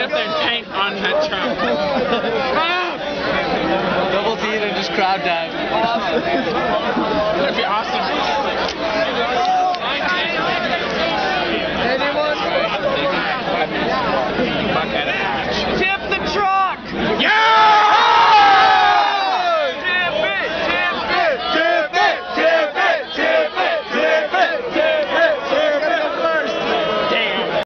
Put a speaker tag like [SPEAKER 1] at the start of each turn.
[SPEAKER 1] get their tank on that truck.
[SPEAKER 2] Double team and just crowd dive.